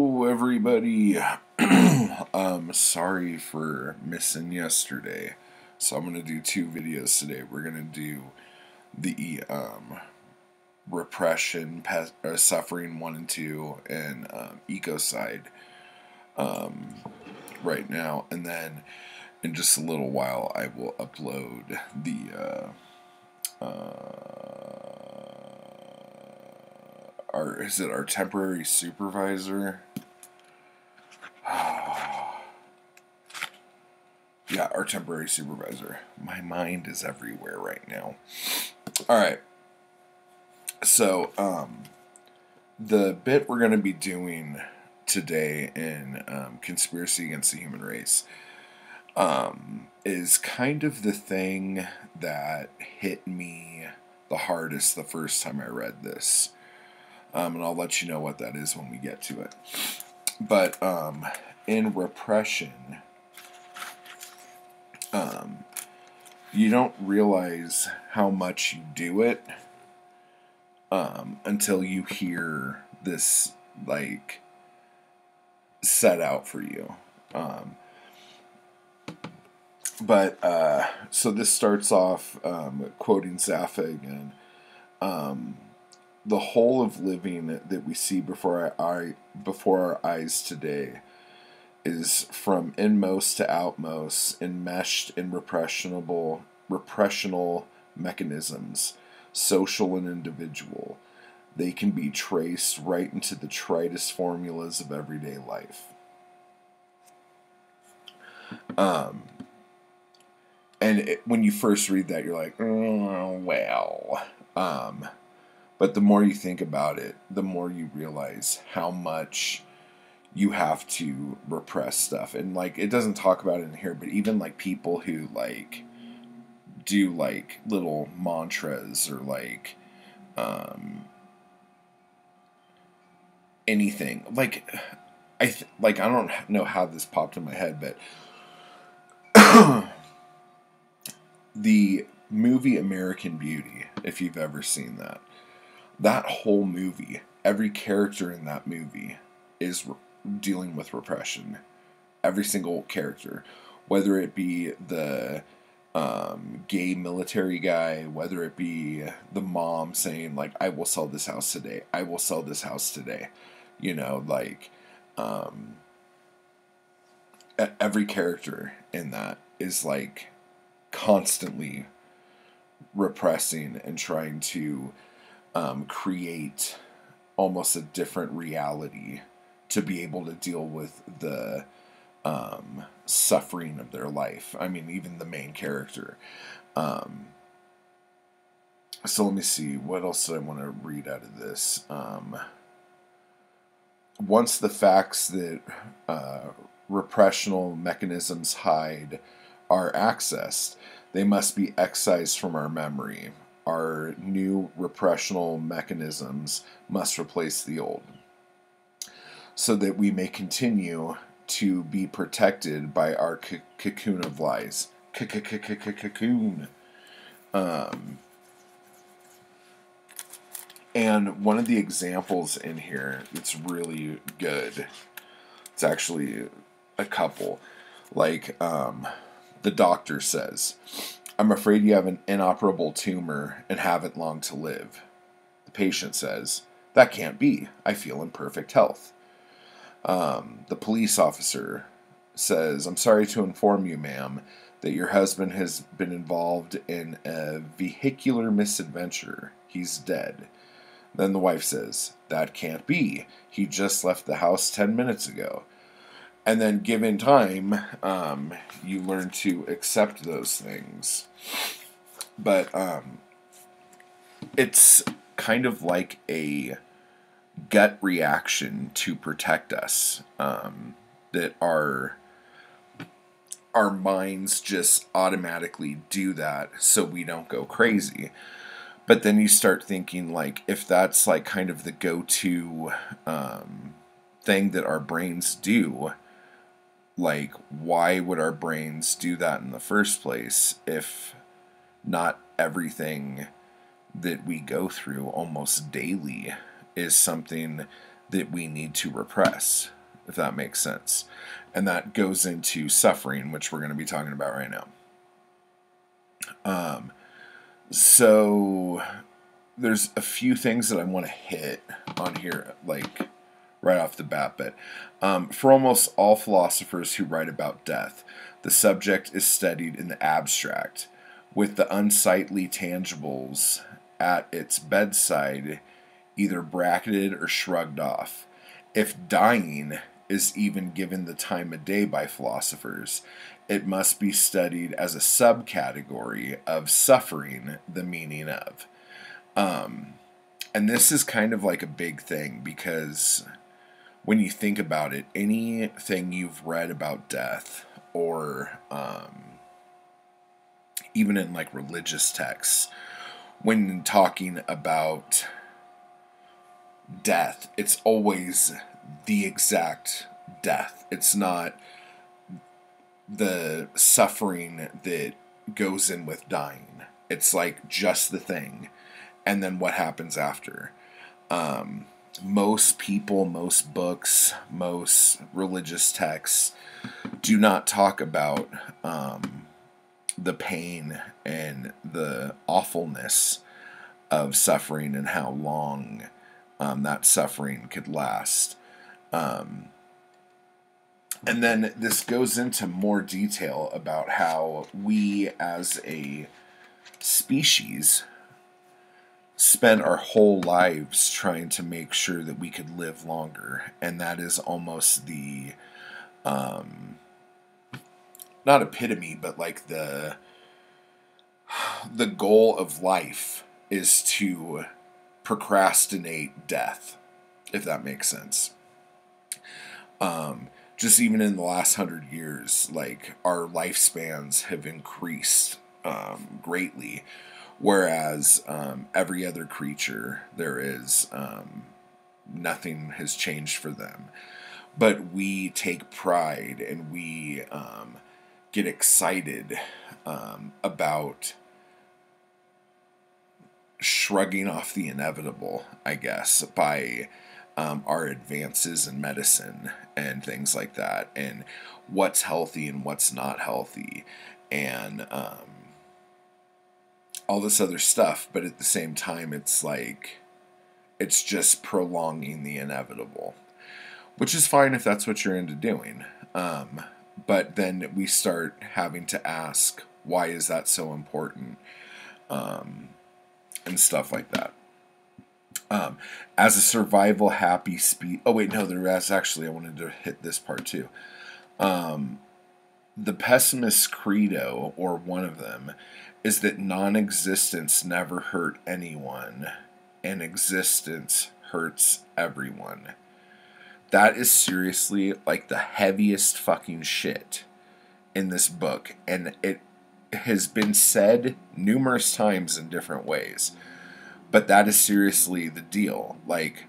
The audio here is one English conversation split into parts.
Oh, everybody. um, sorry for missing yesterday. So I'm gonna do two videos today. We're gonna do the um, repression, uh, suffering one and two, and um, ecocide um, right now, and then in just a little while I will upload the. Uh, uh, our is it our temporary supervisor? yeah, our temporary supervisor. My mind is everywhere right now. All right. So, um, the bit we're going to be doing today in um, Conspiracy Against the Human Race um, is kind of the thing that hit me the hardest the first time I read this. Um, and I'll let you know what that is when we get to it. But um, in repression, um, you don't realize how much you do it um, until you hear this like set out for you. Um, but uh, so this starts off um, quoting Zapffe again. Um, the whole of living that we see before our eye, before our eyes today is from inmost to outmost enmeshed in repressionable repressional mechanisms social and individual. They can be traced right into the tritest formulas of everyday life. Um and it, when you first read that you're like oh, well um but the more you think about it, the more you realize how much you have to repress stuff. And like it doesn't talk about it in here, but even like people who like do like little mantras or like um anything. Like I th- like I don't know how this popped in my head, but the movie American Beauty, if you've ever seen that that whole movie, every character in that movie is re- dealing with repression. Every single character, whether it be the um, gay military guy, whether it be the mom saying like, "I will sell this house today. I will sell this house today," you know, like um, every character in that is like constantly repressing and trying to um, create almost a different reality to be able to deal with the um, suffering of their life. I mean, even the main character. Um, so let me see. What else do I want to read out of this? Um, once the facts that uh, repressional mechanisms hide are accessed, they must be excised from our memory our new repressional mechanisms must replace the old so that we may continue to be protected by our cocoon of lies. Cocoon. Um, and one of the examples in here that's really good, it's actually a couple. Like um, the doctor says, I'm afraid you have an inoperable tumor and haven't long to live. The patient says, That can't be. I feel in perfect health. Um, the police officer says, I'm sorry to inform you, ma'am, that your husband has been involved in a vehicular misadventure. He's dead. Then the wife says, That can't be. He just left the house 10 minutes ago and then given time um, you learn to accept those things. But um, it's kind of like a gut reaction to protect us um, that our our minds just automatically do that so we don't go crazy. But then you start thinking like if that's like kind of the go-to um, thing that our brains do like why would our brains do that in the first place if not everything that we go through almost daily is something that we need to repress, if that makes sense. And that goes into suffering, which we're going to be talking about right now. Um, so there's a few things that I want to hit on here, like right off the bat. But um, for almost all philosophers who write about death, the subject is studied in the abstract, with the unsightly tangibles at its bedside either bracketed or shrugged off. If dying is even given the time of day by philosophers, it must be studied as a subcategory of suffering, the meaning of. Um, and this is kind of like a big thing because when you think about it, anything you've read about death or um, even in like religious texts, when talking about death, it's always the exact death. It's not the suffering that goes in with dying. It's like just the thing, and then what happens after. Um, most people, most books, most religious texts do not talk about um, the pain and the awfulness of suffering and how long um, that suffering could last. Um, and then this goes into more detail about how we as a species spent our whole lives trying to make sure that we could live longer. And that is almost the, um, not epitome, but like the, the goal of life is to procrastinate death, if that makes sense. Um, just even in the last hundred years, like our lifespans have increased um, greatly, whereas um, every other creature there is um, nothing has changed for them. But we take pride and we um, get excited um, about shrugging off the inevitable, I guess, by um, our advances in medicine and things like that, and what's healthy and what's not healthy, and um, all this other stuff. But at the same time, it's like it's just prolonging the inevitable, which is fine if that's what you're into doing. Um, but then we start having to ask, why is that so important? Um, and stuff like that. Um, as a survival happy speed. Oh wait, no, there was actually I wanted to hit this part too. Um, the pessimist credo, or one of them, is that non-existence never hurt anyone, and existence hurts everyone. That is seriously like the heaviest fucking shit in this book, and it has been said numerous times in different ways. But that is seriously the deal. Like,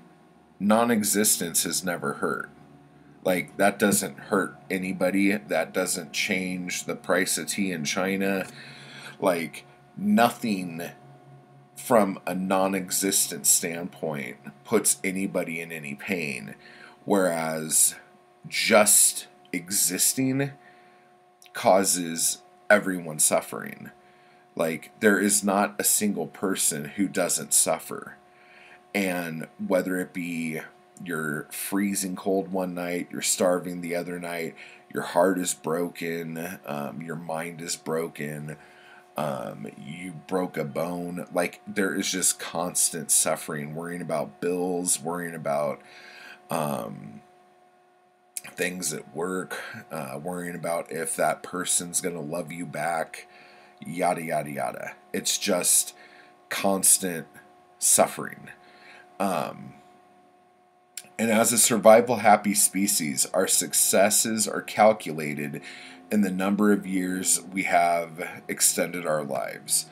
non existence has never hurt. Like, that doesn't hurt anybody. That doesn't change the price of tea in China. Like, nothing from a non existent standpoint puts anybody in any pain. Whereas just existing causes everyone suffering. Like, there is not a single person who doesn't suffer. And whether it be you're freezing cold one night, you're starving the other night, your heart is broken, um, your mind is broken, um, you broke a bone. Like, there is just constant suffering, worrying about bills, worrying about um, things at work, uh, worrying about if that person's going to love you back yada, yada, yada. It's just constant suffering. Um, and as a survival happy species, our successes are calculated in the number of years we have extended our lives,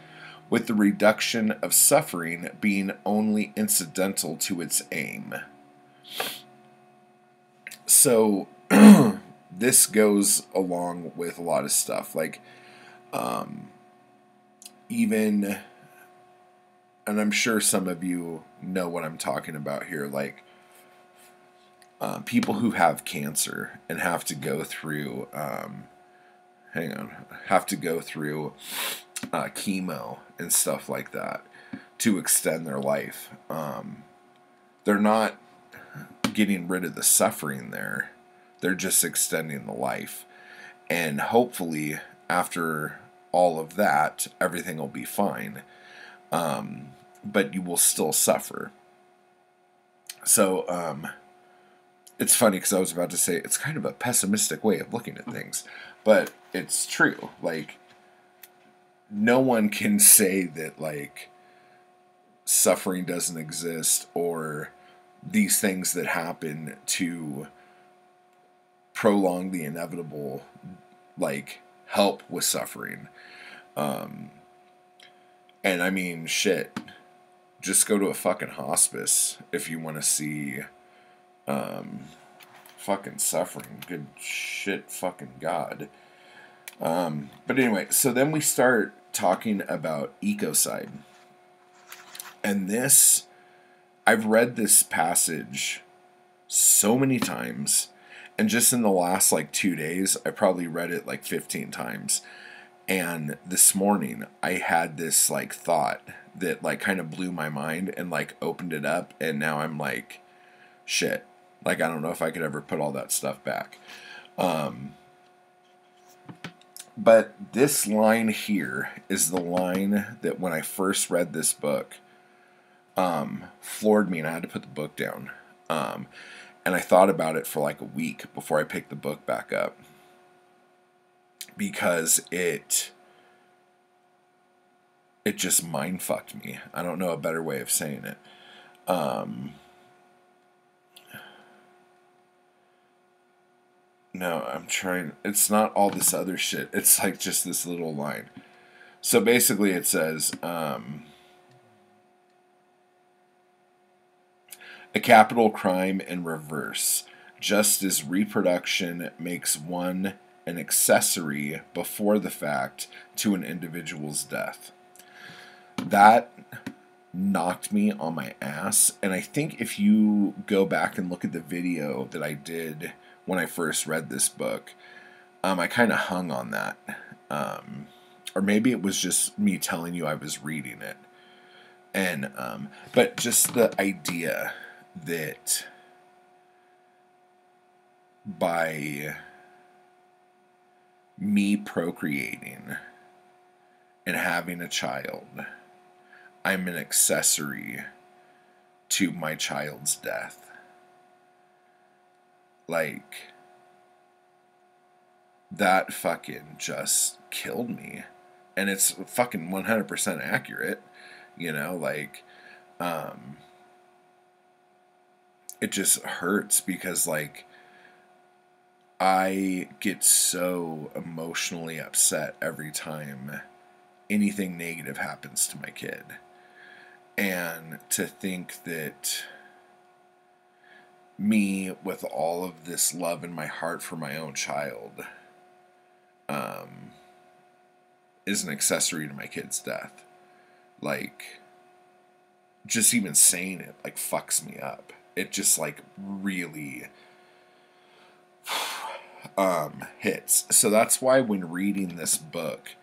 with the reduction of suffering being only incidental to its aim. So, this goes along with a lot of stuff. Like, um, even and I'm sure some of you know what I'm talking about here like uh, people who have cancer and have to go through, um, hang on, have to go through uh, chemo and stuff like that to extend their life. Um, they're not getting rid of the suffering there, they're just extending the life. And hopefully, after all of that, everything will be fine. Um, but you will still suffer. So, um, it's funny because I was about to say it's kind of a pessimistic way of looking at things, but it's true. Like, no one can say that, like, suffering doesn't exist or these things that happen to prolong the inevitable, like, help with suffering. Um, and I mean, shit, just go to a fucking hospice if you want to see um, fucking suffering. Good shit, fucking God. Um, but anyway, so then we start talking about ecocide. And this, I've read this passage so many times. And just in the last like two days, I probably read it like 15 times. And this morning, I had this like thought that like kind of blew my mind and like opened it up. And now I'm like, shit, like, I don't know if I could ever put all that stuff back. Um, but this line here is the line that when I first read this book, um, floored me, and I had to put the book down. Um, and I thought about it for like a week before I picked the book back up because it it just mind fucked me. I don't know a better way of saying it. Um, No, I'm trying. It's not all this other shit. It's like just this little line. So basically, it says um, a capital crime in reverse, just as reproduction makes one an accessory before the fact to an individual's death. That knocked me on my ass. And I think if you go back and look at the video that I did when I first read this book, um, I kind of hung on that. Um, or maybe it was just me telling you I was reading it. And, um, but just the idea that by me procreating and having a child, I'm an accessory to my child's death like that fucking just killed me and it's fucking 100% accurate you know like um it just hurts because like I get so emotionally upset every time anything negative happens to my kid. And to think that me with all of this love in my heart for my own child um, is an accessory to my kid's death. Like, just even saying it, like, fucks me up. It just, like, really um, hits. So that's why when reading this book,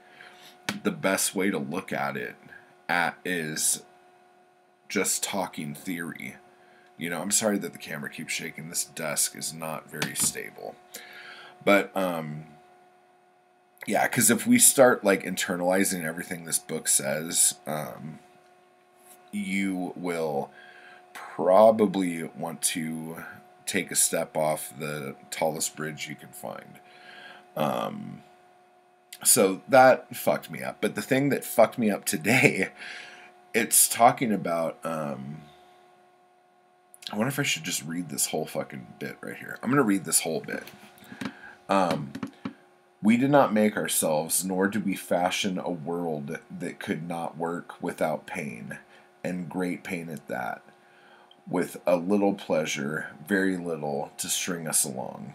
the best way to look at it at is just talking theory you know, I'm sorry that the camera keeps shaking. This desk is not very stable. But um yeah, cuz if we start like internalizing everything this book says, um you will probably want to take a step off the tallest bridge you can find. Um so that fucked me up. But the thing that fucked me up today, it's talking about um I wonder if I should just read this whole fucking bit right here. I'm going to read this whole bit. Um, we did not make ourselves, nor did we fashion a world that could not work without pain, and great pain at that, with a little pleasure, very little, to string us along.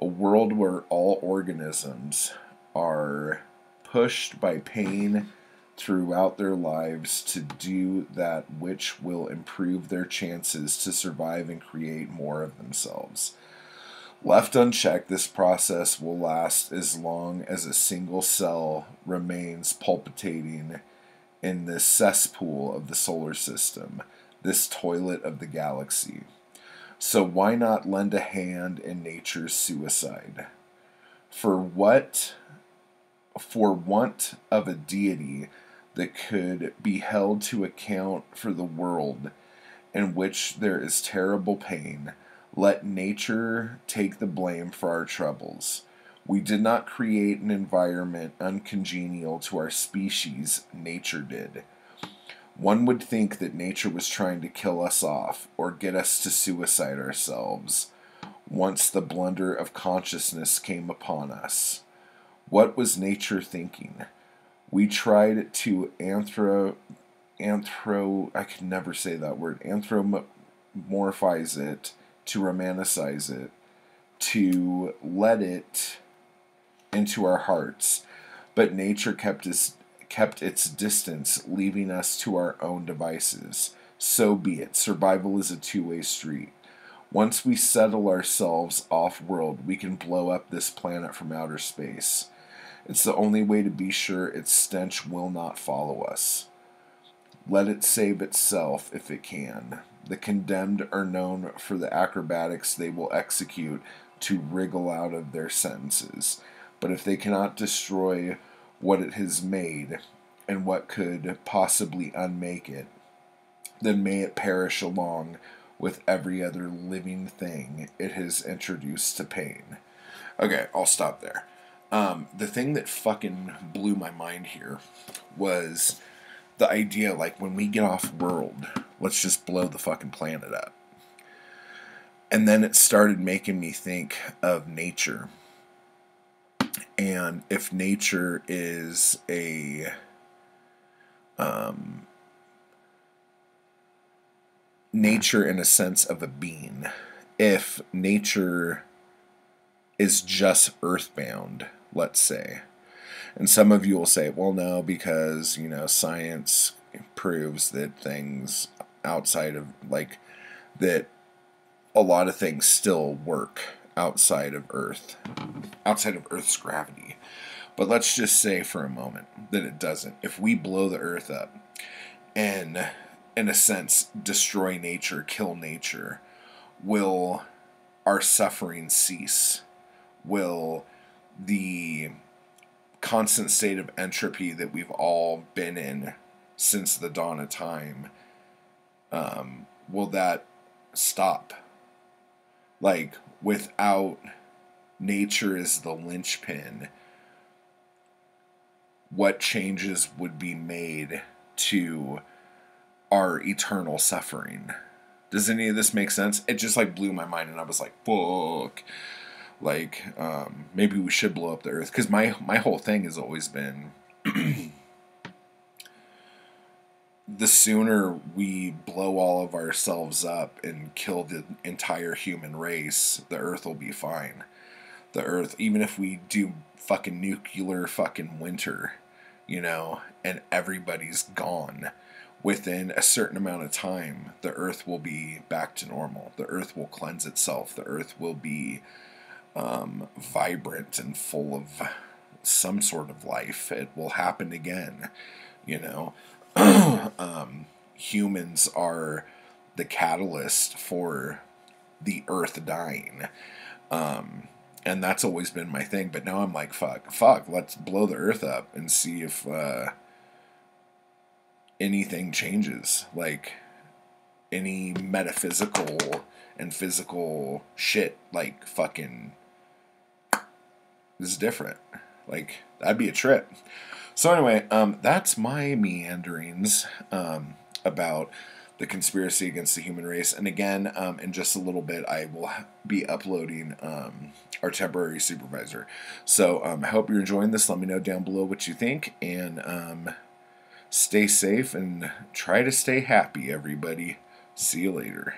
A world where all organisms are pushed by pain throughout their lives to do that which will improve their chances to survive and create more of themselves. Left unchecked, this process will last as long as a single cell remains palpitating in this cesspool of the solar system, this toilet of the galaxy. So, why not lend a hand in nature's suicide? For what, for want of a deity that could be held to account for the world in which there is terrible pain, let nature take the blame for our troubles. We did not create an environment uncongenial to our species, nature did. One would think that nature was trying to kill us off or get us to suicide ourselves once the blunder of consciousness came upon us. What was nature thinking? We tried to anthro anthro I can never say that word anthropomorphize it to romanticize it, to let it into our hearts. But nature kept its, kept its distance, leaving us to our own devices. So be it. Survival is a two way street. Once we settle ourselves off world, we can blow up this planet from outer space. It's the only way to be sure its stench will not follow us. Let it save itself if it can. The condemned are known for the acrobatics they will execute to wriggle out of their sentences. But if they cannot destroy what it has made and what could possibly unmake it, then may it perish along with every other living thing it has introduced to pain. Okay, I'll stop there. Um, the thing that fucking blew my mind here was the idea like when we get off world, let's just blow the fucking planet up. And then it started making me think of nature. And if nature is a um, nature in a sense of a being, if nature is just earthbound, let's say, and some of you will say, well, no, because, you know, science proves that things outside of, like, that a lot of things still work outside of Earth, outside of Earth's gravity. But let's just say for a moment that it doesn't. If we blow the Earth up and, in a sense, destroy nature, kill nature, will our suffering cease? Will the constant state of entropy that we've all been in since the dawn of time, um, will that stop? Like, without nature as the linchpin, what changes would be made to our eternal suffering? Does any of this make sense? It just like blew my mind, and I was like, "Fuck!" Like um, maybe we should blow up the earth. Because my my whole thing has always been the sooner we blow all of ourselves up and kill the entire human race the earth will be fine. The earth even if we do fucking nuclear fucking winter you know and everybody's gone within a certain amount of time the earth will be back to normal. The earth will cleanse itself. The earth will be um, vibrant and full of some sort of life. It will happen again, you know. um, humans are the catalyst for the earth dying. Um, and that's always been my thing. But now I'm like, fuck, fuck, let's blow the earth up and see if uh, anything changes. Like, any metaphysical and physical shit, like fucking is different. Like that'd be a trip. So anyway, um, that's my meanderings um, about the conspiracy against the human race. And again, um, in just a little bit, I will be uploading um, our temporary supervisor. So um, I hope you're enjoying this. Let me know down below what you think, and um, stay safe and try to stay happy, everybody. See you later.